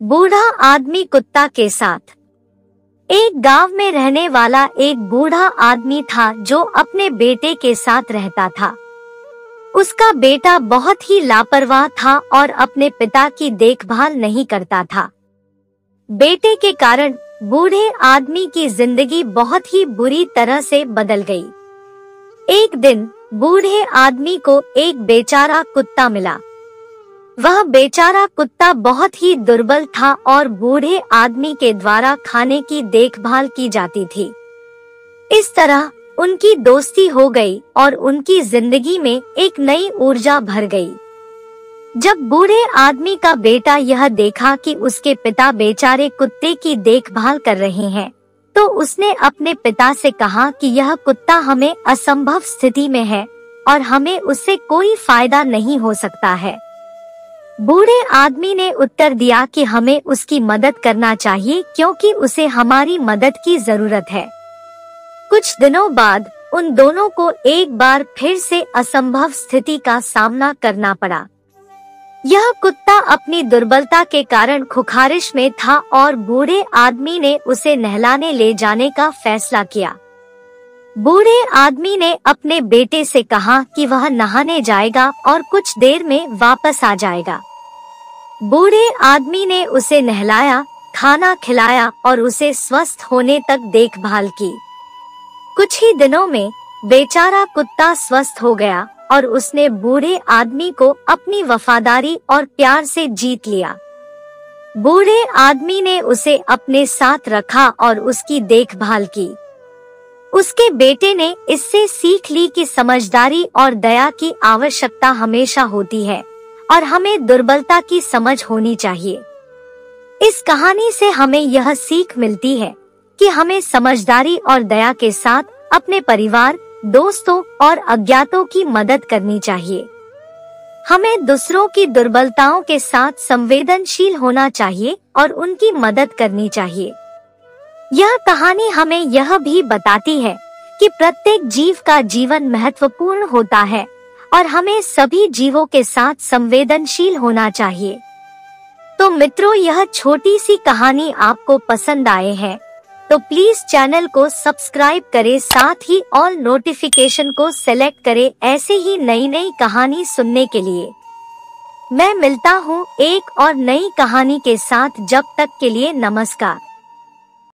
बूढ़ा आदमी कुत्ता के साथ। एक गाँव में रहने वाला एक बूढ़ा आदमी था जो अपने बेटे के साथ रहता था। उसका बेटा बहुत ही लापरवाह था और अपने पिता की देखभाल नहीं करता था। बेटे के कारण बूढ़े आदमी की ज़िंदगी बहुत ही बुरी तरह से बदल गई। एक दिन बूढ़े आदमी को एक बेचारा कुत्ता मिला। वह बेचारा कुत्ता बहुत ही दुर्बल था और बूढ़े आदमी के द्वारा खाने की देखभाल की जाती थी। इस तरह उनकी दोस्ती हो गई और उनकी ज़िंदगी में एक नई ऊर्जा भर गई। जब बूढ़े आदमी का बेटा यह देखा कि उसके पिता बेचारे कुत्ते की देखभाल कर रहे हैं तो उसने अपने पिता से कहा कि यह कुत्ता हमें असंभव स्थिति में है और हमें उससे कोई फ़ायदा नहीं हो सकता है। बूढ़े आदमी ने उत्तर दिया कि हमें उसकी मदद करना चाहिए क्योंकि उसे हमारी मदद की ज़रूरत है। कुछ दिनों बाद, उन दोनों को एक बार फिर से असंभव स्थिति का सामना करना पड़ा। यह कुत्ता अपनी दुर्बलता के कारण खुखारिश में था और बूढ़े आदमी ने उसे नहलाने ले जाने का फैसला किया। बूढ़े आदमी ने अपने बेटे से कहा कि वह नहाने जाएगा और कुछ देर में वापस आ जाएगा। बूढ़े आदमी ने उसे नहलाया, खाना खिलाया और उसे स्वस्थ होने तक देखभाल की। कुछ ही दिनों में बेचारा कुत्ता स्वस्थ हो गया और उसने बूढ़े आदमी को अपनी वफादारी और प्यार से जीत लिया। बूढ़े आदमी ने उसे अपने साथ रखा और उसकी देखभाल की। उसके बेटे ने इससे सीख ली कि समझदारी और दया की आवश्यकता हमेशा होती है और हमें दुर्बलता की समझ होनी चाहिए। इस कहानी से हमें यह सीख मिलती है कि हमें समझदारी और दया के साथ अपने परिवार, दोस्तों और अज्ञातों की मदद करनी चाहिए। हमें दूसरों की दुर्बलताओं के साथ संवेदनशील होना चाहिए और उनकी मदद करनी चाहिए। यह कहानी हमें यह भी बताती है कि प्रत्येक जीव का जीवन महत्वपूर्ण होता है और हमें सभी जीवों के साथ संवेदनशील होना चाहिए। तो मित्रों, यह छोटी सी कहानी आपको पसंद आए हैं तो प्लीज़ चैनल को सब्सक्राइब करें, साथ ही ऑल नोटिफिकेशन को सेलेक्ट करें ऐसे ही नई नई कहानी सुनने के लिए। मैं मिलता हूँ एक और नई कहानी के साथ, जब तक के लिए नमस्कार।